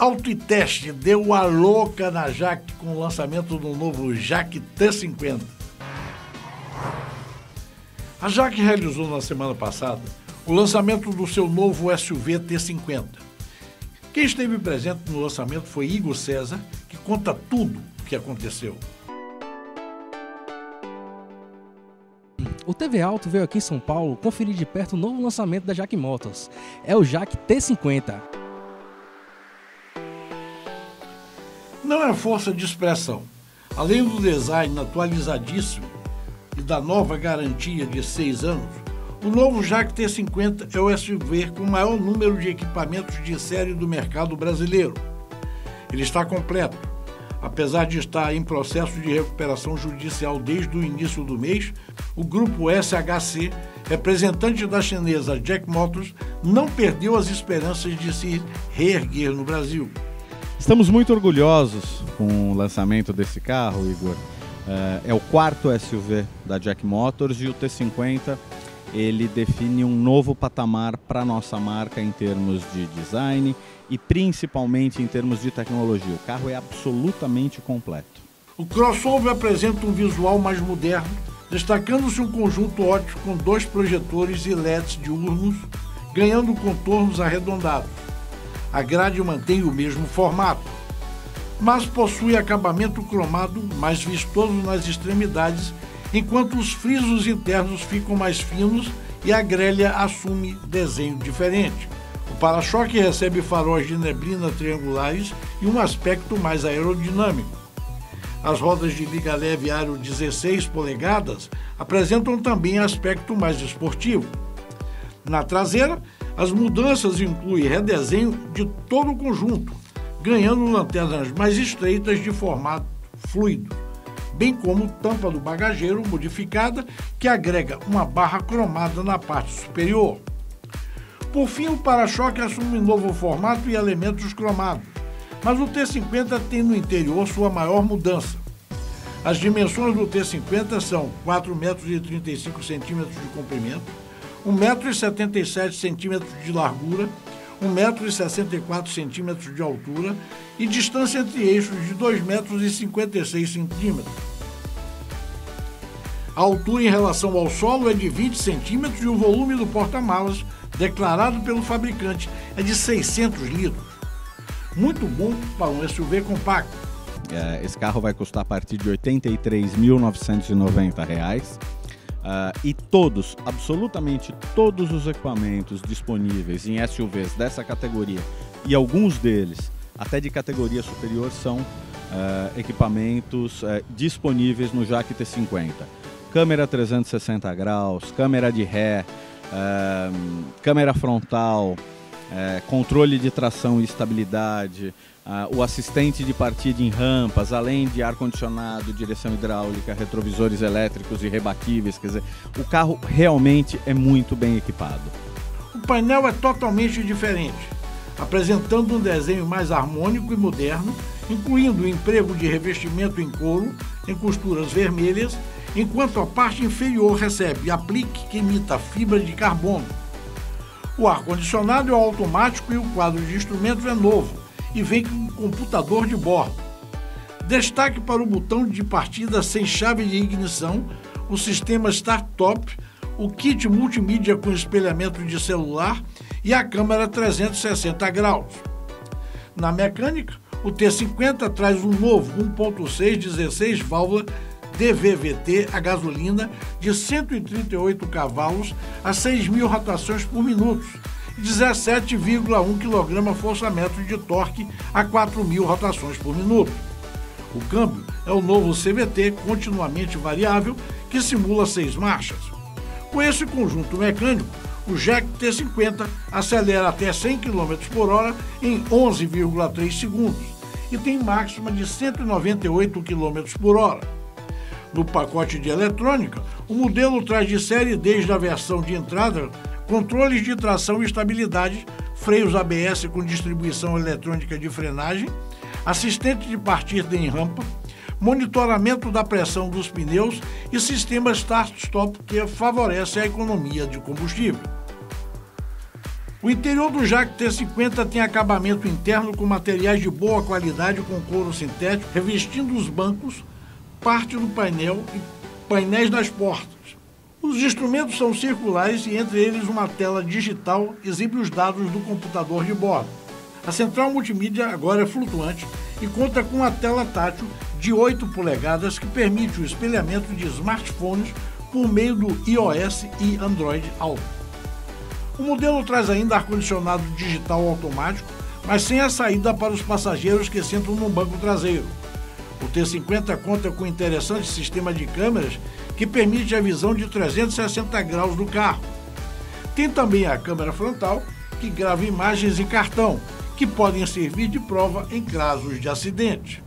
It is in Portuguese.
Autoteste deu a louca na Jaque com o lançamento do novo Jaque T50. A Jaque realizou na semana passada o lançamento do seu novo SUV T50. Quem esteve presente no lançamento foi Igor César, que conta tudo o que aconteceu. O TV Alto veio aqui em São Paulo conferir de perto o novo lançamento da Jaque Motors. É o Jaque T50. Não é força de expressão. Além do design atualizadíssimo e da nova garantia de seis anos, o novo Jaque T50 é o SUV com o maior número de equipamentos de série do mercado brasileiro. Ele está completo, apesar de estar em processo de recuperação judicial desde o início do mês, o grupo SHC, representante da chinesa Jack Motors, não perdeu as esperanças de se reerguer no Brasil. Estamos muito orgulhosos com o lançamento desse carro, Igor. É, é o quarto SUV da Jack Motors e o T50 ele define um novo patamar para nossa marca em termos de design e principalmente em termos de tecnologia. O carro é absolutamente completo. O crossover apresenta um visual mais moderno, destacando-se um conjunto ótico com dois projetores e LEDs diurnos, ganhando contornos arredondados. A grade mantém o mesmo formato, mas possui acabamento cromado mais vistoso nas extremidades enquanto os frisos internos ficam mais finos e a grelha assume desenho diferente. O para-choque recebe faróis de neblina triangulares e um aspecto mais aerodinâmico. As rodas de liga leve aro 16 polegadas apresentam também aspecto mais esportivo. Na traseira, as mudanças incluem redesenho de todo o conjunto, ganhando lanternas mais estreitas de formato fluido bem como tampa do bagageiro modificada que agrega uma barra cromada na parte superior. Por fim, o para-choque assume novo formato e elementos cromados, mas o T50 tem no interior sua maior mudança. As dimensões do T50 são 4,35 metros de comprimento, 1,77 metro de largura 1,64 metros de altura e distância entre eixos de 2,56 metros. A altura em relação ao solo é de 20 centímetros e o volume do porta-malas, declarado pelo fabricante, é de 600 litros. Muito bom para um SUV compacto. É, esse carro vai custar a partir de R$ 83.990. Uh, e todos, absolutamente todos os equipamentos disponíveis em SUVs dessa categoria e alguns deles até de categoria superior são uh, equipamentos uh, disponíveis no Jaque T50. Câmera 360 graus, câmera de ré, câmera frontal, controle de tração e estabilidade, uh, o assistente de partida em rampas, além de ar-condicionado, direção hidráulica, retrovisores elétricos e rebatíveis. Quer dizer, o carro realmente é muito bem equipado. O painel é totalmente diferente, apresentando um desenho mais harmônico e moderno, incluindo o emprego de revestimento em couro em costuras vermelhas, enquanto a parte inferior recebe aplique que imita fibra de carbono. O ar-condicionado é automático e o quadro de instrumentos é novo, e vem com um computador de bordo. Destaque para o botão de partida sem chave de ignição, o sistema Startup, o kit multimídia com espelhamento de celular e a câmera 360 graus. Na mecânica, o T50 traz um novo 1.6 16 válvula DVVT a gasolina de 138 cavalos a 6 mil rotações por minuto 17,1 kgfm de torque a 4.000 rotações por minuto. O câmbio é o novo CVT continuamente variável que simula seis marchas. Com esse conjunto mecânico, o Jack T50 acelera até 100 km por hora em 11,3 segundos e tem máxima de 198 km por hora. No pacote de eletrônica, o modelo traz de série desde a versão de entrada controles de tração e estabilidade, freios ABS com distribuição eletrônica de frenagem, assistente de partida em rampa, monitoramento da pressão dos pneus e sistema start-stop que favorece a economia de combustível. O interior do Jack T50 tem acabamento interno com materiais de boa qualidade com couro sintético, revestindo os bancos, parte do painel e painéis das portas. Os instrumentos são circulares e entre eles uma tela digital exibe os dados do computador de bordo. A central multimídia agora é flutuante e conta com uma tela tátil de 8 polegadas que permite o espelhamento de smartphones por meio do iOS e Android Auto. O modelo traz ainda ar-condicionado digital automático, mas sem a saída para os passageiros que sentam no banco traseiro. O T50 conta com um interessante sistema de câmeras que permite a visão de 360 graus do carro. Tem também a câmera frontal, que grava imagens em cartão, que podem servir de prova em casos de acidente.